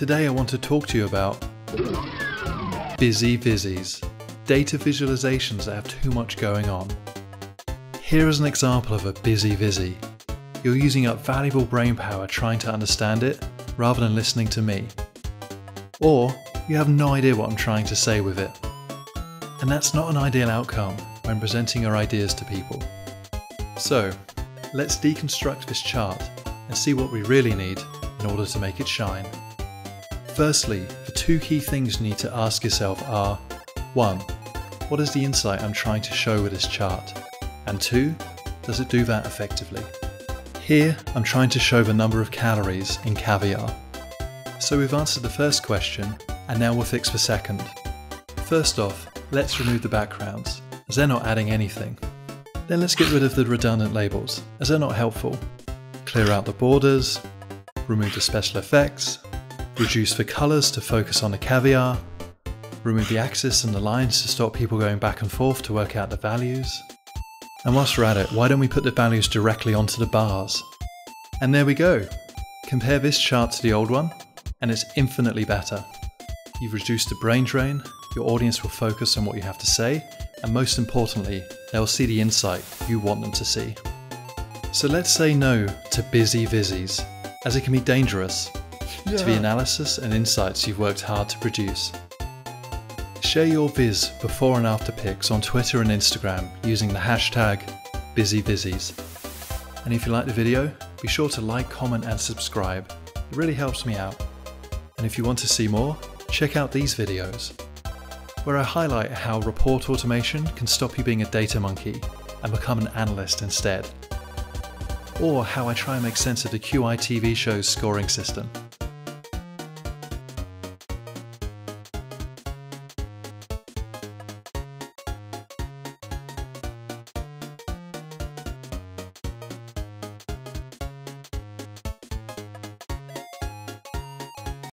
Today I want to talk to you about busy vizzies, data visualizations that have too much going on. Here is an example of a busy vizzy. You're using up valuable brain power trying to understand it rather than listening to me. Or you have no idea what I'm trying to say with it. And that's not an ideal outcome when presenting your ideas to people. So, let's deconstruct this chart and see what we really need in order to make it shine. Firstly, the two key things you need to ask yourself are 1. What is the insight I'm trying to show with this chart? And 2. Does it do that effectively? Here, I'm trying to show the number of calories in caviar. So we've answered the first question, and now we'll fix the second. First off, let's remove the backgrounds as they're not adding anything. Then let's get rid of the redundant labels, as they're not helpful. Clear out the borders, remove the special effects, reduce the colours to focus on the caviar, remove the axis and the lines to stop people going back and forth to work out the values. And whilst we're at it, why don't we put the values directly onto the bars? And there we go. Compare this chart to the old one, and it's infinitely better. You've reduced the brain drain, your audience will focus on what you have to say, and most importantly, they'll see the insight you want them to see. So let's say no to busy vizzies, as it can be dangerous yeah. to the analysis and insights you've worked hard to produce. Share your viz before and after pics on Twitter and Instagram using the hashtag BusyVizzies. And if you like the video, be sure to like, comment and subscribe. It really helps me out. And if you want to see more, check out these videos where I highlight how report automation can stop you being a data monkey and become an analyst instead. Or how I try and make sense of the QI TV show's scoring system.